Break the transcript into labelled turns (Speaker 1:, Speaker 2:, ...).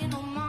Speaker 1: You on my